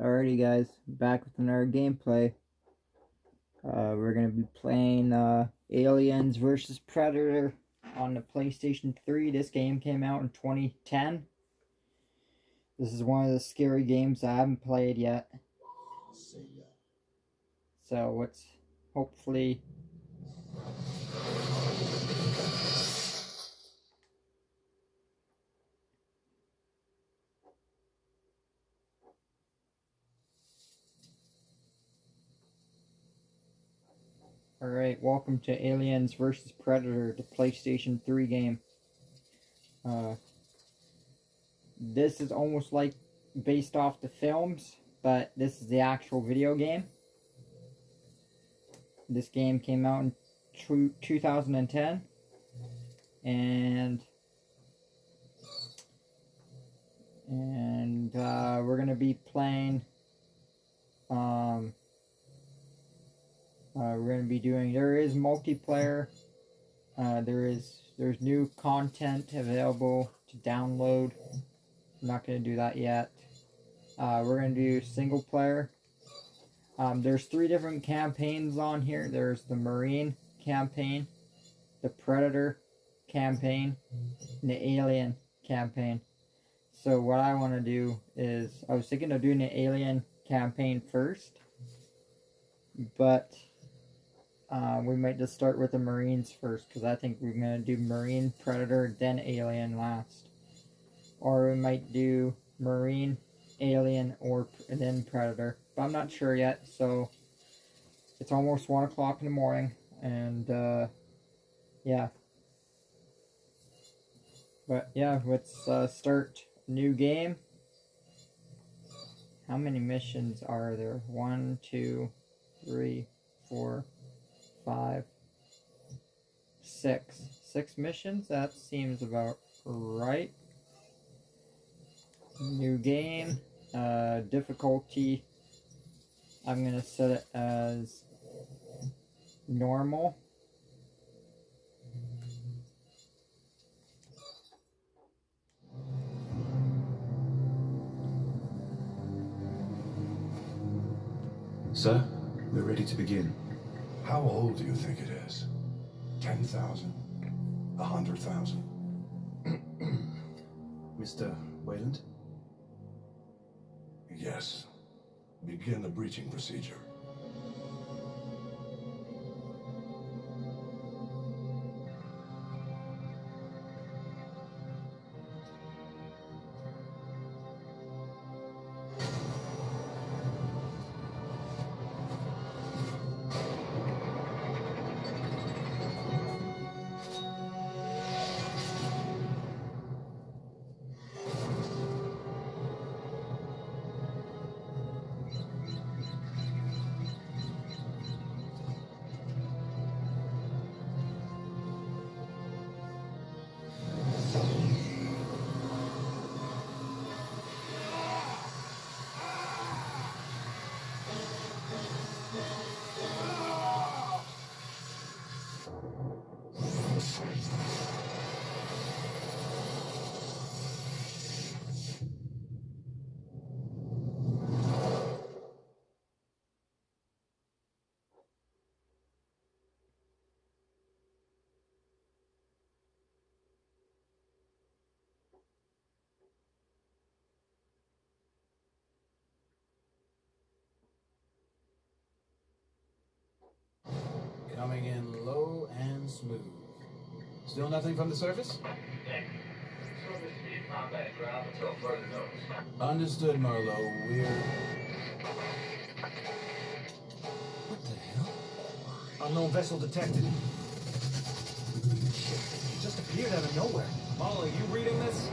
Alrighty guys, back with another gameplay. Uh, we're going to be playing uh, Aliens vs. Predator on the PlayStation 3. This game came out in 2010. This is one of the scary games I haven't played yet. So let's hopefully... Welcome to Aliens vs. Predator, the PlayStation 3 game. Uh, this is almost like based off the films, but this is the actual video game. This game came out in 2010, and and uh, we're gonna be playing. Um, uh, we're going to be doing, there is multiplayer, uh, there is, there's new content available to download, I'm not going to do that yet. Uh, we're going to do single player. Um, there's three different campaigns on here. There's the Marine campaign, the Predator campaign, and the Alien campaign. So what I want to do is, I was thinking of doing the Alien campaign first, but uh, we might just start with the Marines first, because I think we're going to do Marine, Predator, then Alien last. Or we might do Marine, Alien, or then Predator. But I'm not sure yet, so it's almost 1 o'clock in the morning, and uh, yeah. But yeah, let's uh, start new game. How many missions are there? One, two, three, four, five, six. Six missions? That seems about right. New game. Uh, difficulty. I'm going to set it as normal. Sir, we're ready to begin. How old do you think it is? 10,000? A 100,000? Mr. Weyland? Yes. Begin the breaching procedure. Coming in low and smooth. Still nothing from the surface? Understood, Marlow. We're. What the hell? Unknown vessel detected. Shit, it just appeared out of nowhere. Marlow, you reading this?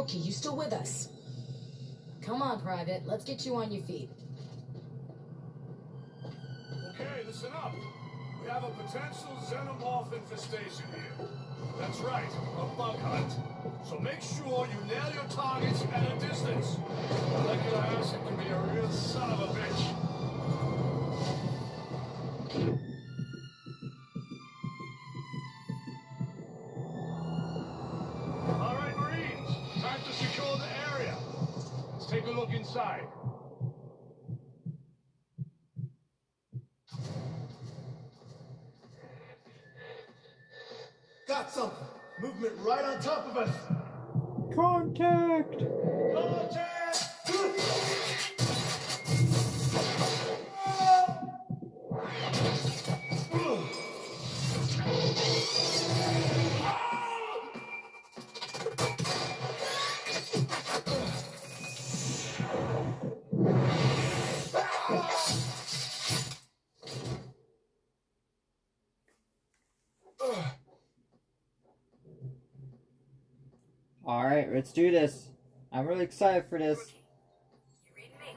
Rookie, you still with us? Come on, Private. Let's get you on your feet. Okay, listen up. We have a potential xenomorph infestation here. That's right, a bug hunt. So make sure you nail your targets at a distance. Molecular acid can be a real son of a bitch. Inside. Got something. Movement right on top of us. Contact! Alright, let's do this. I'm really excited for this. Rookie, you reading me?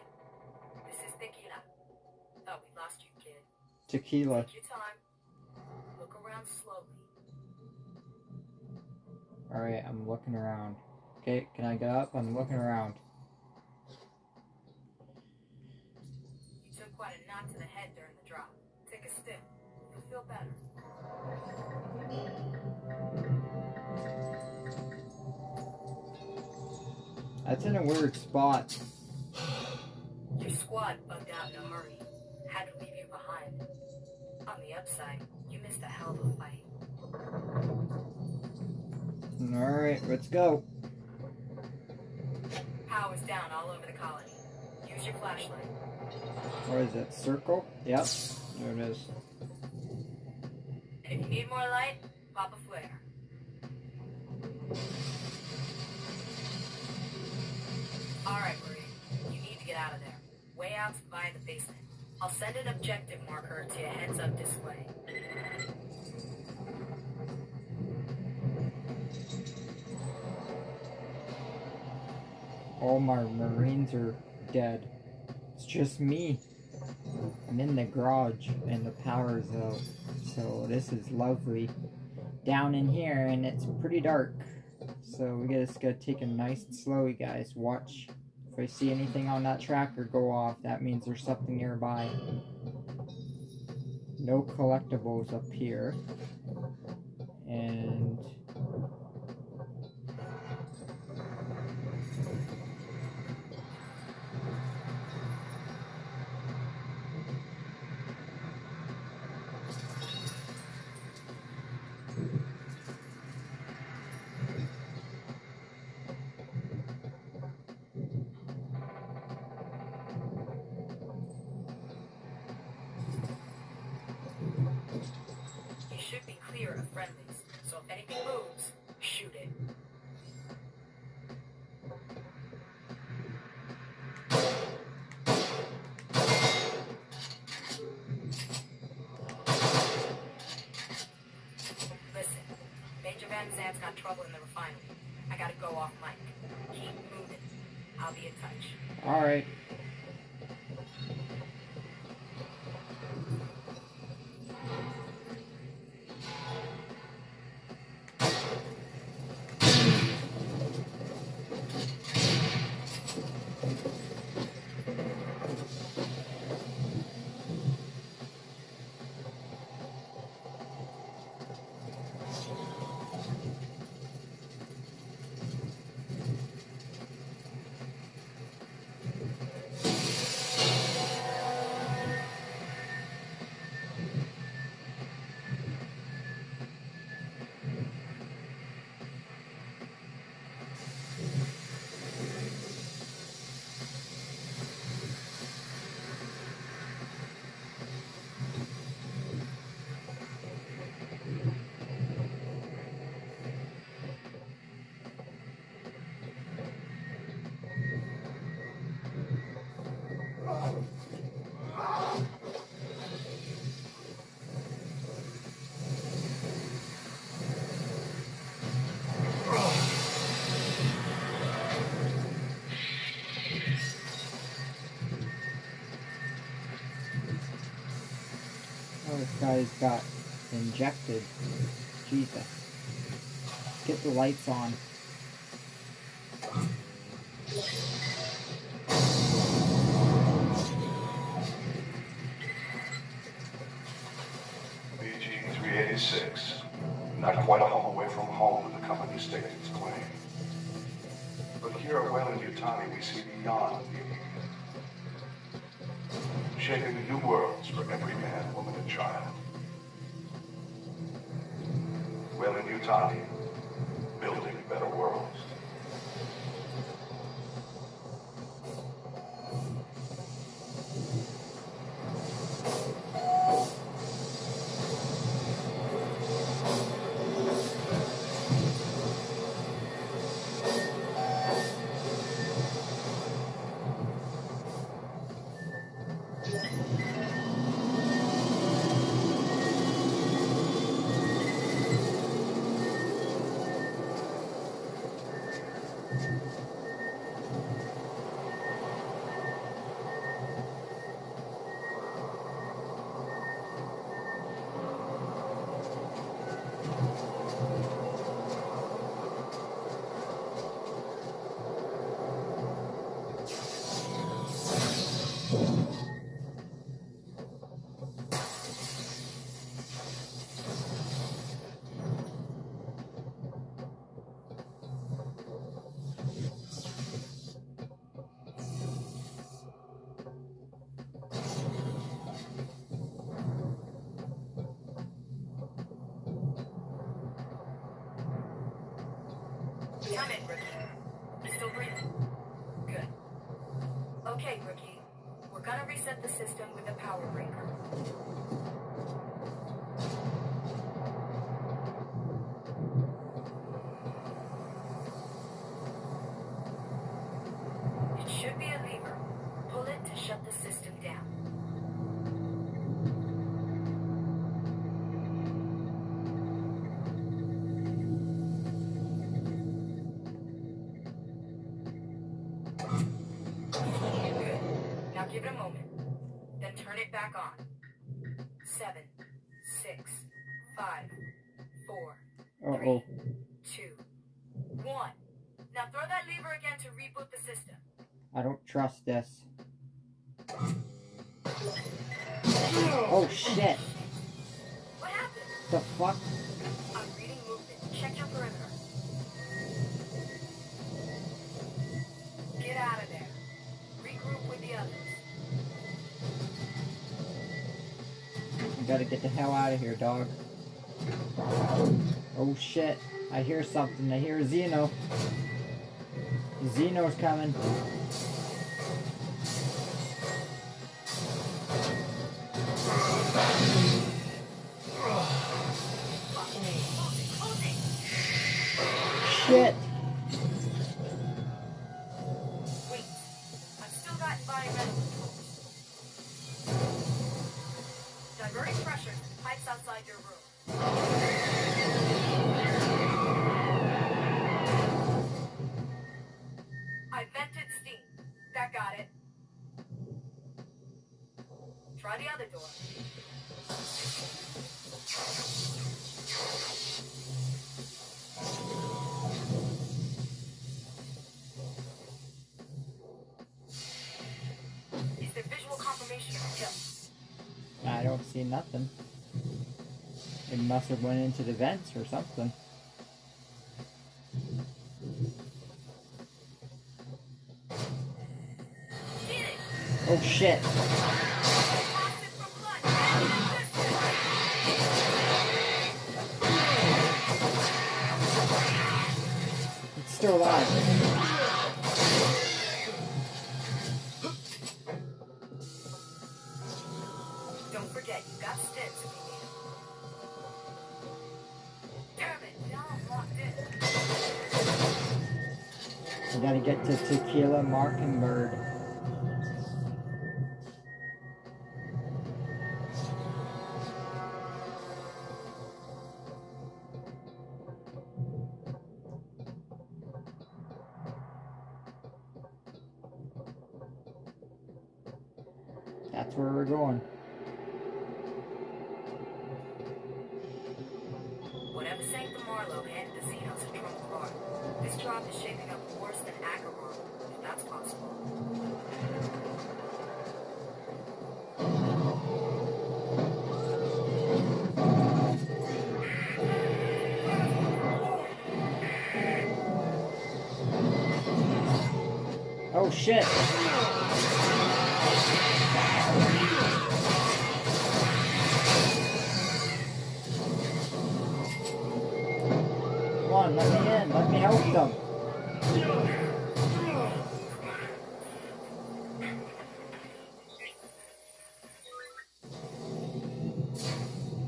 This is Tequila. Thought we lost you, kid. Tequila. Take your time. Look around slowly. Alright, I'm looking around. Okay, can I get up? I'm looking around. You took quite a knock to the head during the drop. Take a stick. You'll feel better. That's in a weird spot. Your squad bugged out in a hurry. Had to leave you behind. On the upside, you missed a hell of a fight. Alright, let's go. Power's down all over the colony. Use your flashlight. What is it? Circle? Yep. There it is. And if you need more light, pop a flare. Alright, Marie. You need to get out of there. Way out via the basement. I'll send an objective marker to your heads up display. All my marines are dead. It's just me. I'm in the garage and the power's out. So this is lovely. Down in here and it's pretty dark. So we just gotta take it nice and slow, you guys. Watch. If I see anything on that tracker go off, that means there's something nearby. No collectibles up here. And guy's got injected. Jesus. Get the lights on. Come in, rookie. You still breathing? Good. Okay, rookie. We're gonna reset the system with the power breaker. It should be a lever. Pull it to shut the system down. Good. Now give it a moment. Then turn it back on. Seven, six, five, four, Uh oh. two, one. Now throw that lever again to reboot the system. I don't trust this. Oh shit. What happened? The fuck? I'm reading movement. Check your perimeter. Get out of there. Regroup with the others. I gotta get the hell out of here, dog. Oh shit. I hear something. I hear Xeno. Xeno's coming. Try the other door. Is there visual confirmation of kill? I don't see nothing. It must have went into the vents or something. Oh shit. Still alive. Don't forget, you got if you need them. Damn it, now I'm locked in. We gotta get to Tequila Mockingbird. Oh shit! Come on, let me in. Let me help them.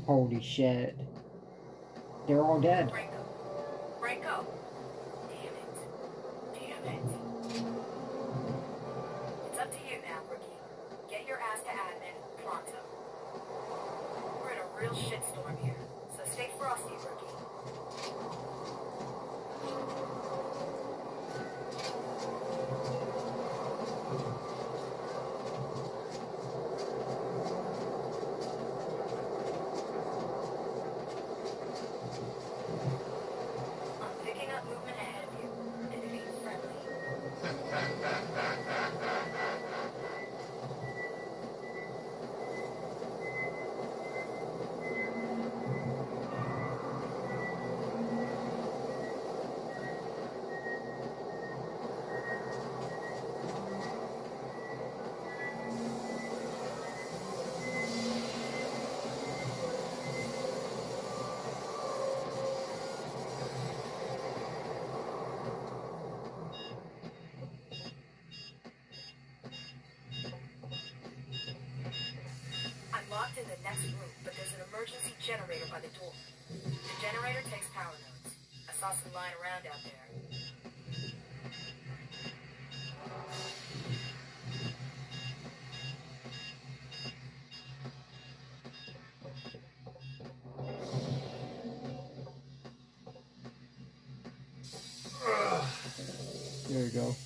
Holy shit. They're all dead. Damn it. Damn it. It's up to you now, rookie. Get your ass to admin pronto. We're in a real shitstorm here, so stay frosty, rookie. I'm picking up movement ahead of you, and it ain't friendly. I'm locked in the next room, but there's an emergency generator by the door. The generator takes power nodes. I saw some lying around out there. There you go.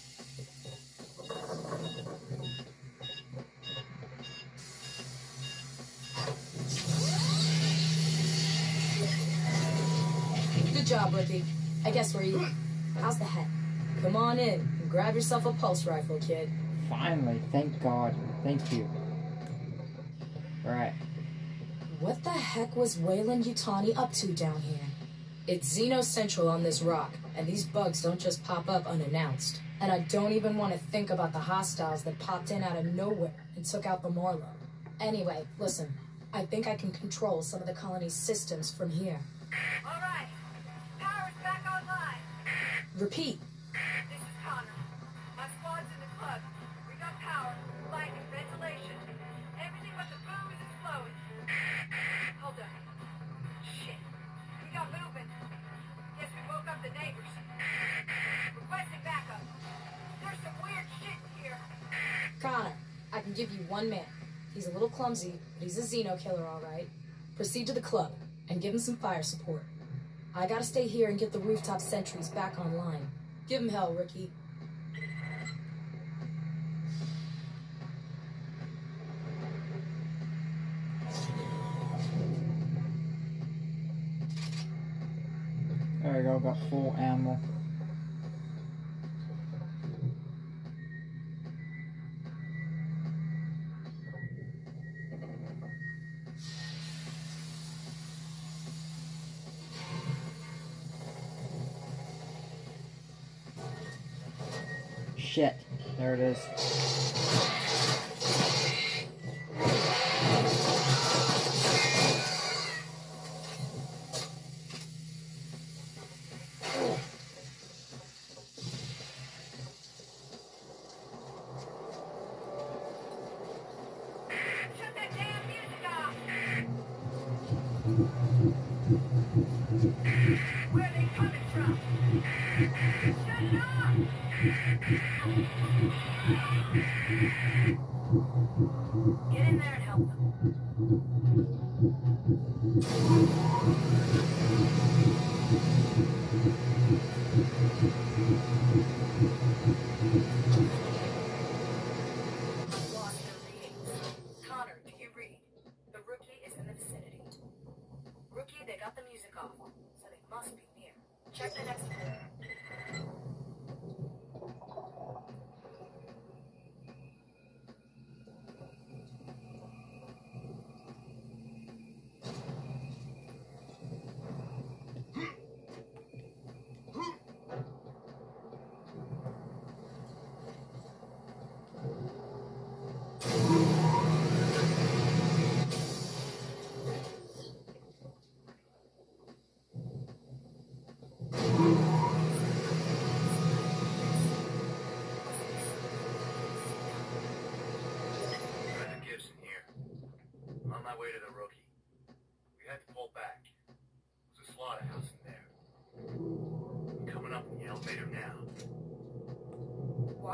Good. I guess we're even. How's the head? Come on in and grab yourself a pulse rifle, kid. Finally, thank God. Thank you. Alright. What the heck was Weyland Yutani up to down here? It's Xeno Central on this rock, and these bugs don't just pop up unannounced. And I don't even want to think about the hostiles that popped in out of nowhere and took out the Marlow. Anyway, listen, I think I can control some of the colony's systems from here. All right. Power's back online. Repeat. This is Connor. My squad's in the club. We got power, light, and ventilation. Everything but the booze is flowing. Hold on. Shit. We got movement. Guess we woke up the neighbors. Requesting backup. There's some weird shit here. Connor, I can give you one man. He's a little clumsy, but he's a Xeno killer, all right. Proceed to the club and give him some fire support. I gotta stay here and get the rooftop sentries back online. Give him hell, Ricky. There we go, got full ammo. There it is.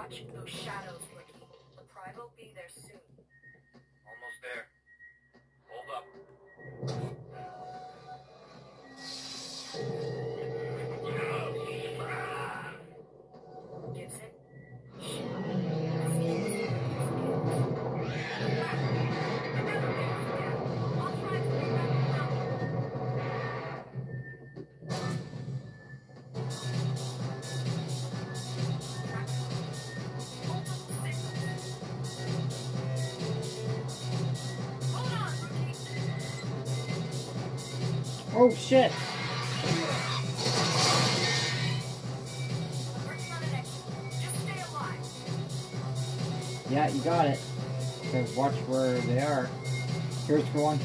watched those shadows. shit. Yeah, you got it. Because watch where they are. Here's one.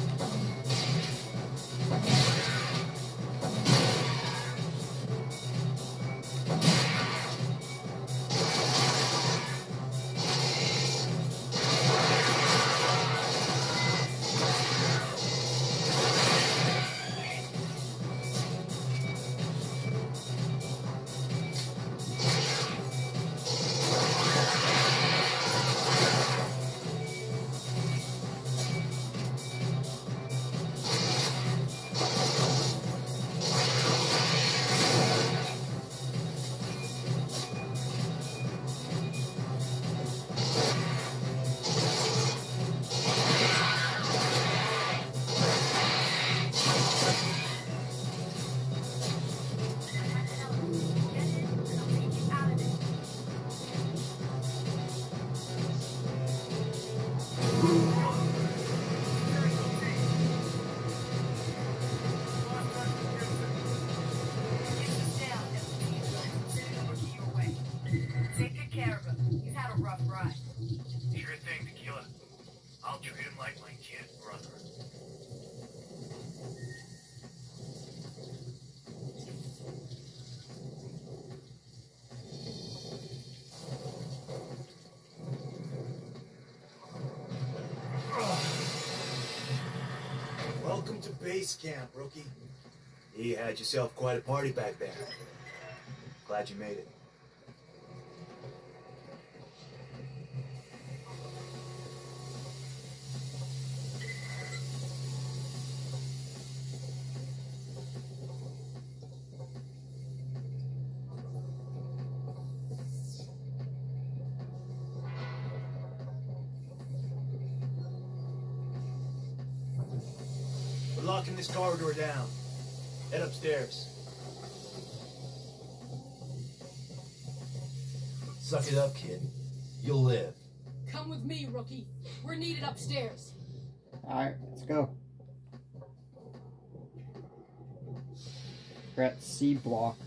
camp, rookie. You had yourself quite a party back there. Glad you made it. locking this corridor down. Head upstairs. Suck it up, kid. You'll live. Come with me, rookie. We're needed upstairs. Alright, let's go. We're at C block.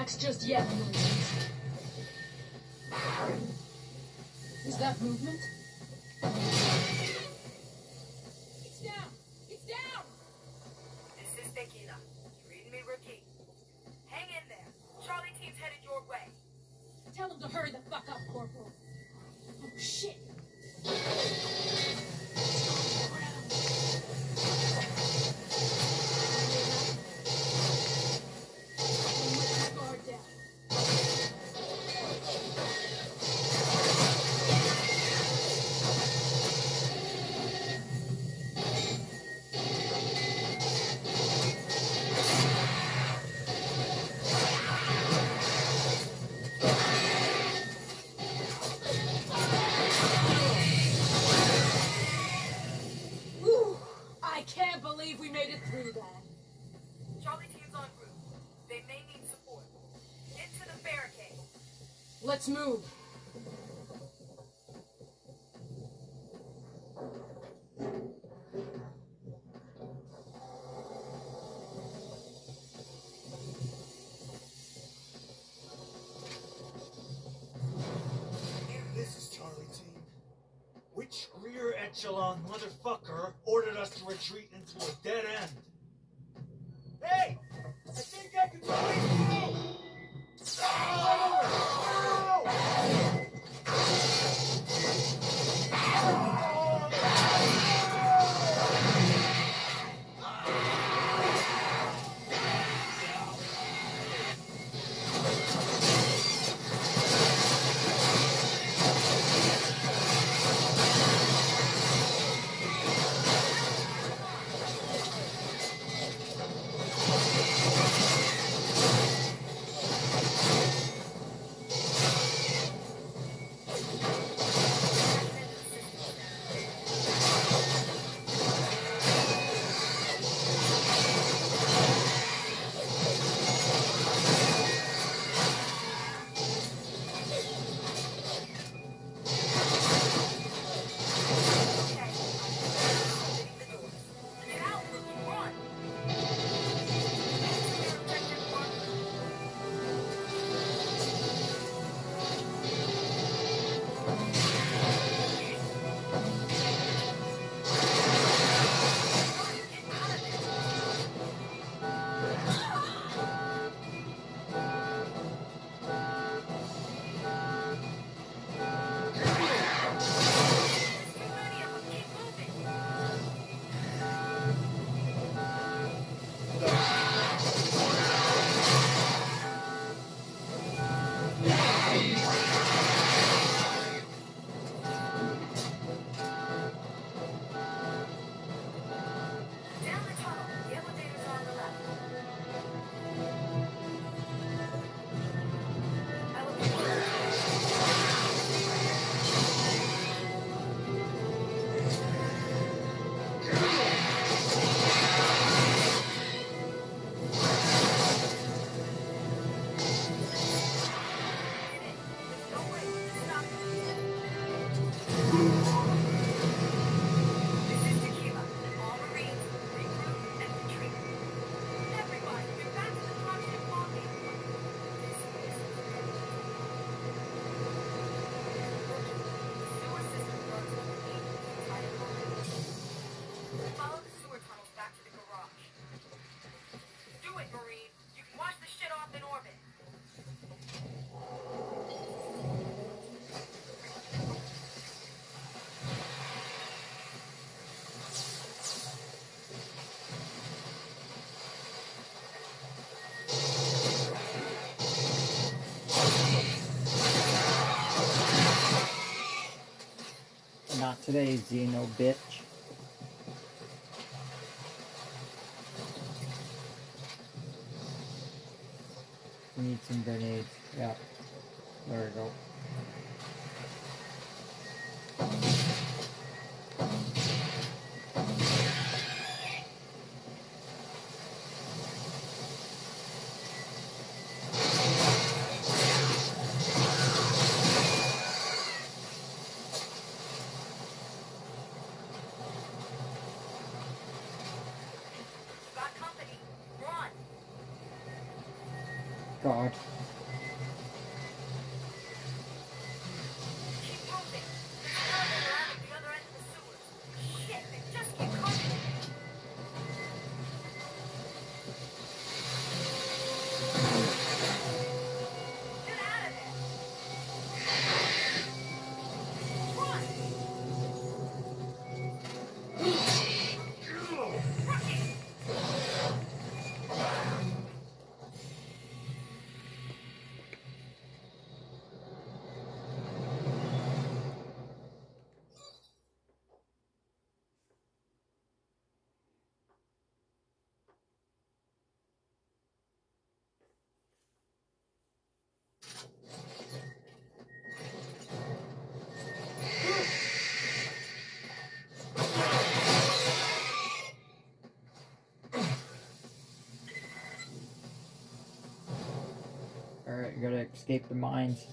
relax just yet, Is that movement? Let's move. today's Xenobit escape the mines.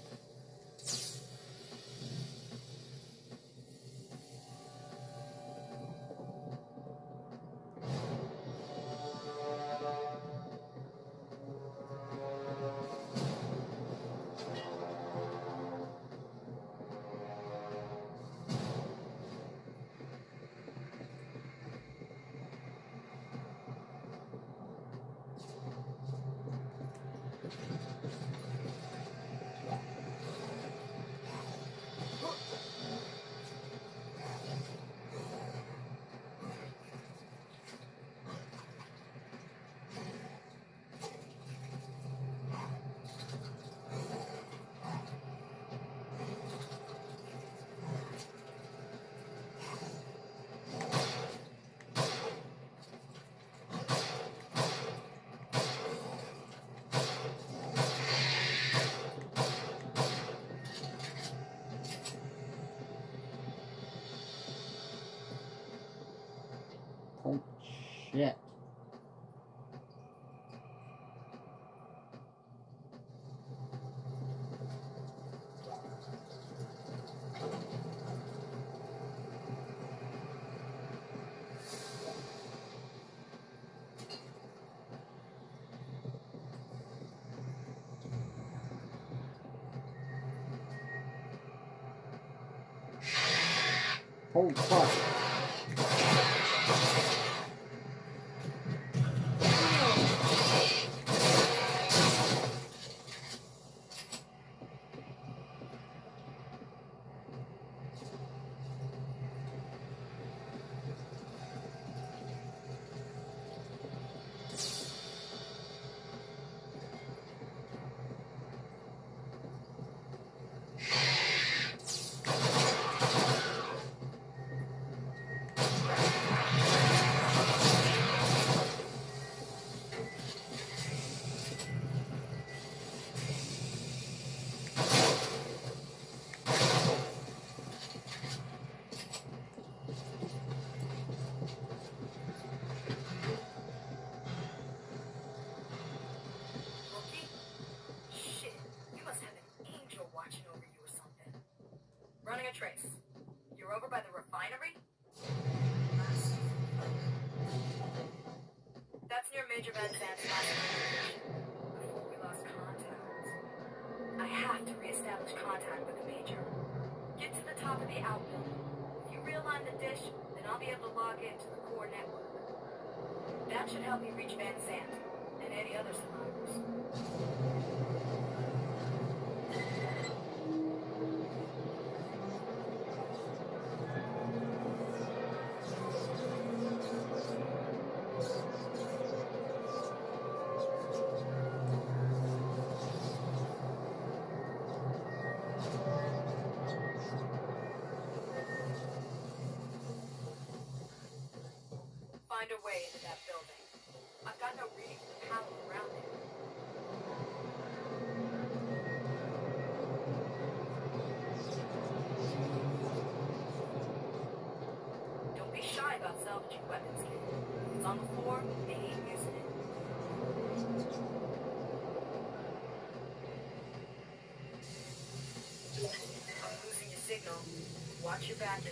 Fuck. plug into the core network. That should help you reach Van Zandt and any other survivors. 4 main, isn't? I'm losing your signal. Watch your back.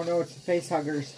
Oh no, it's the face huggers.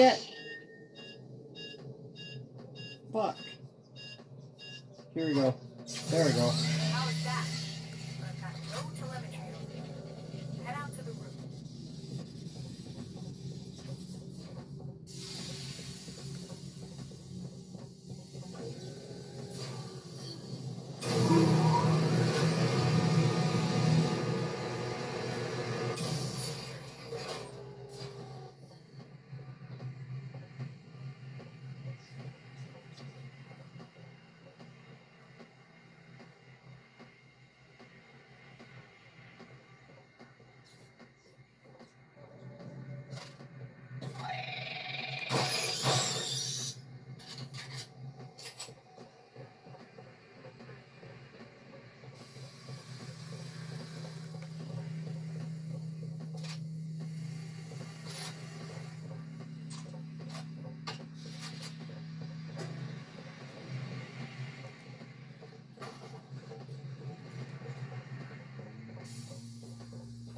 Shit. Fuck. Here we go. There we go.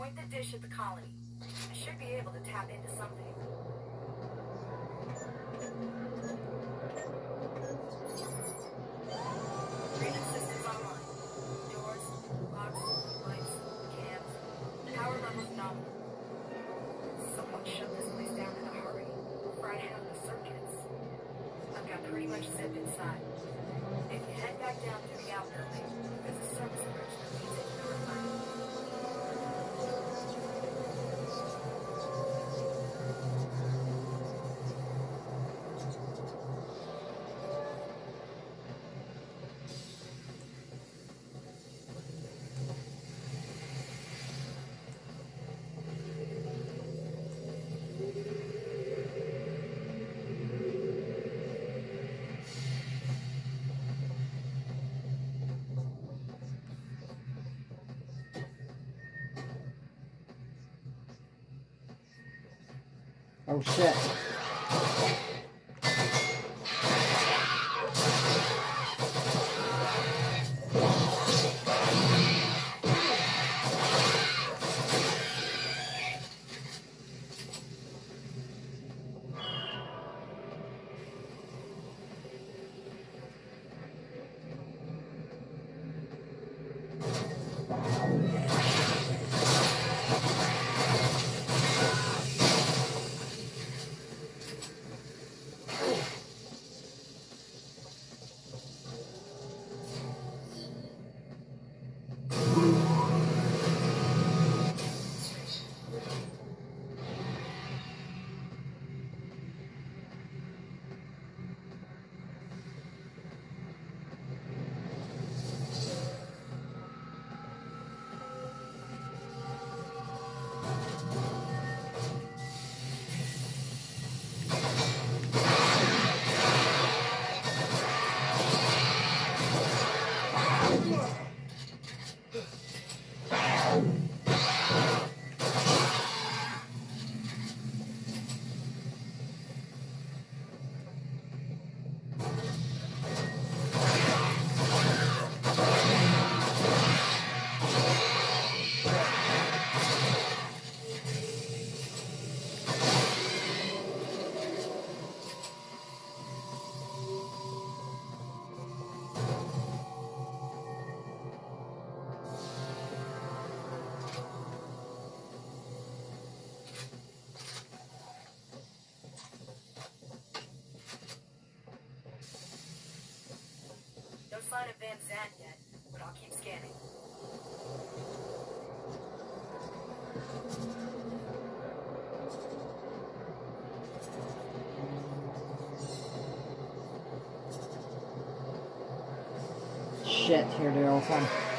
Point the dish at the colony. I should be able to tap into something. Oh shit. Sign of Van Zandt yet, but I'll keep scanning. Shit, here they all come.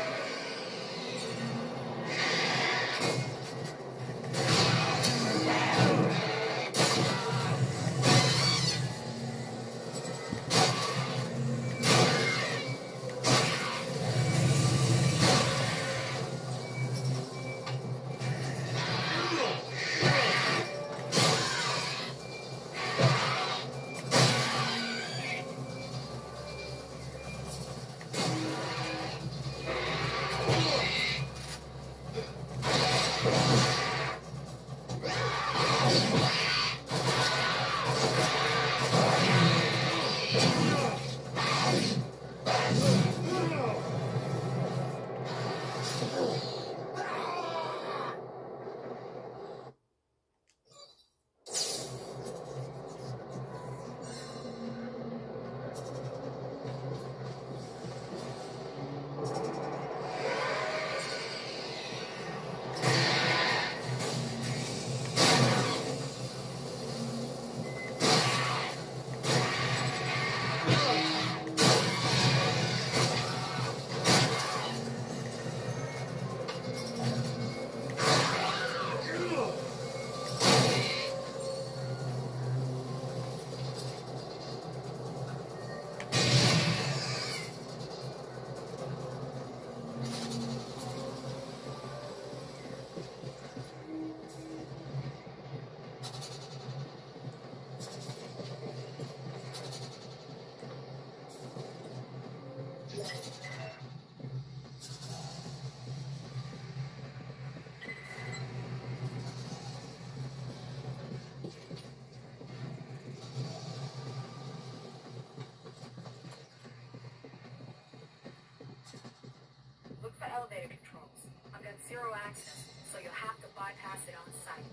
Zero access, so you'll have to bypass it on site.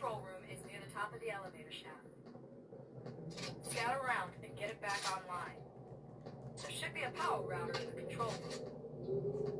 Control room is near the top of the elevator shaft. Scout around and get it back online. There should be a power router in the control room.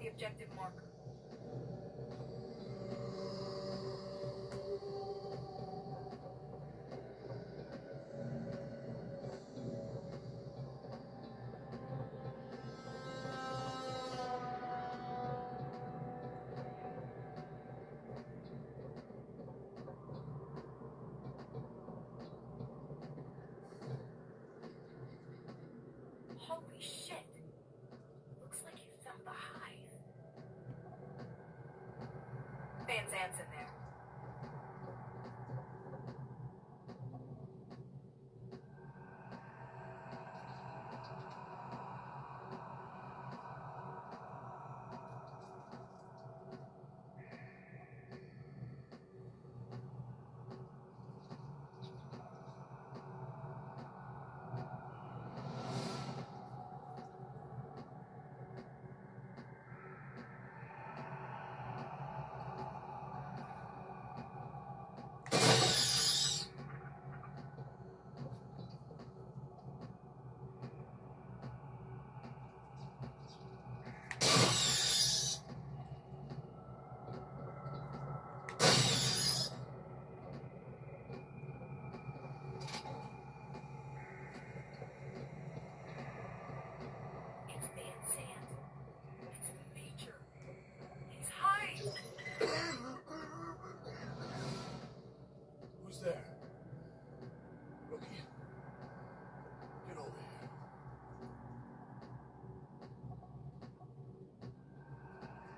the objective marker.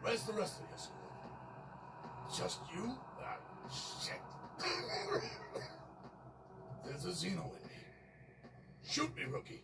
Where's the rest of us? Just you? Ah, shit. There's a Xeno in me. Shoot me, rookie.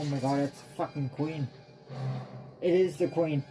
Oh my god, it's fucking Queen. It is the Queen.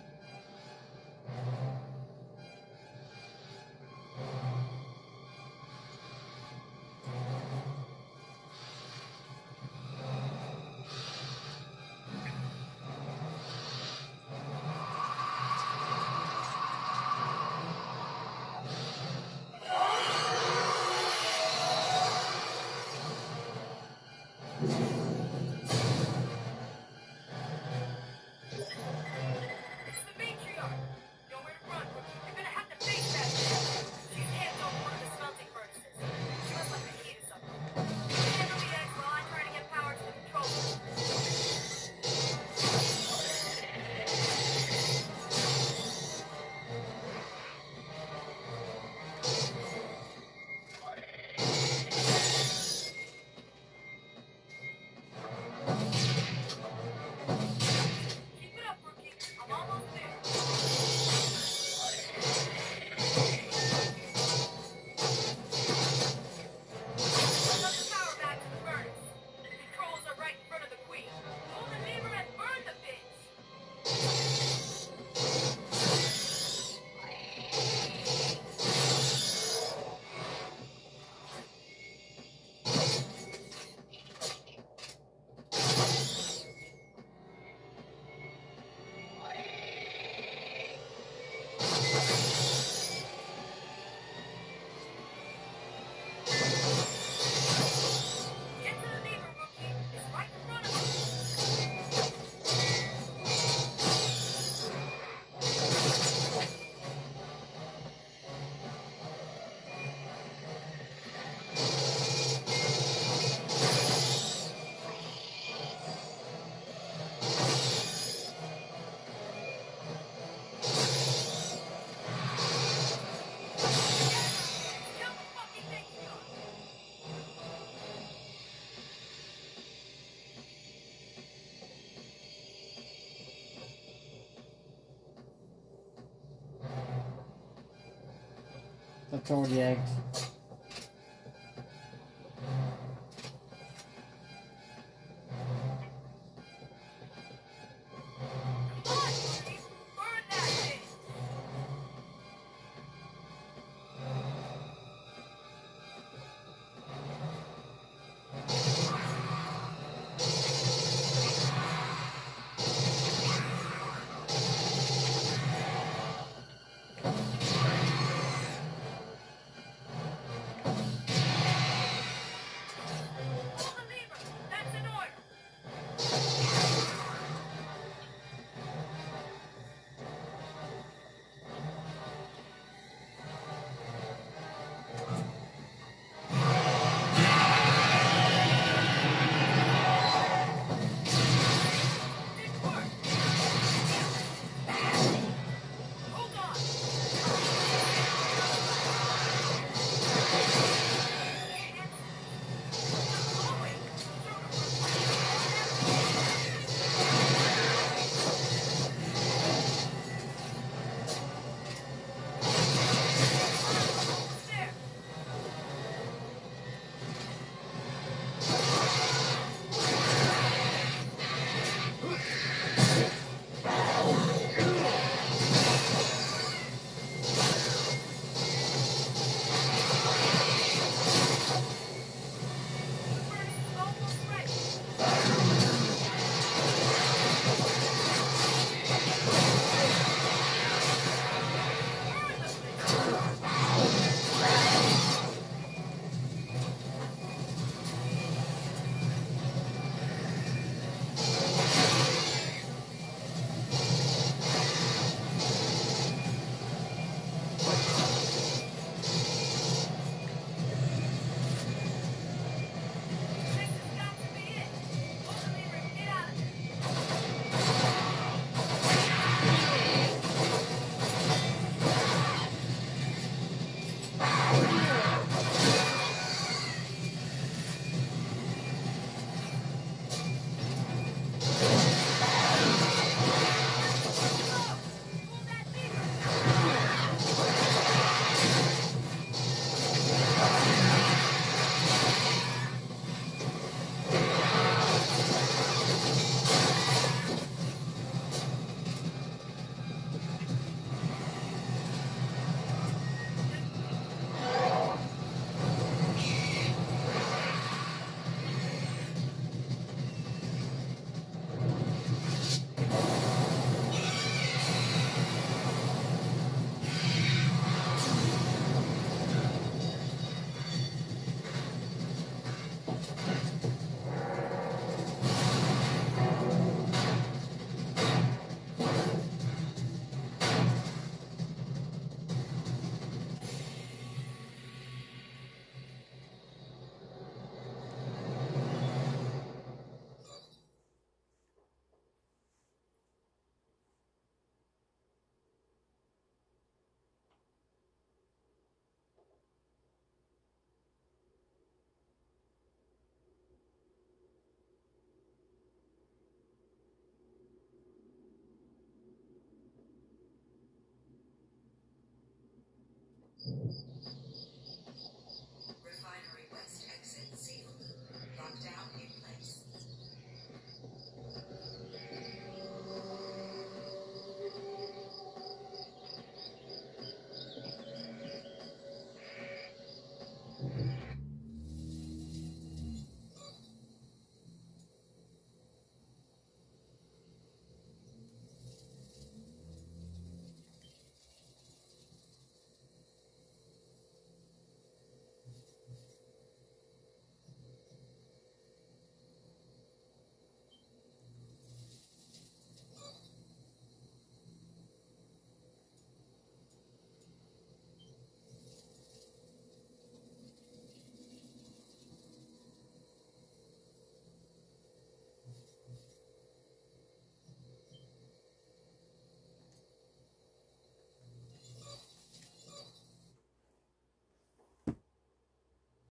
I told you.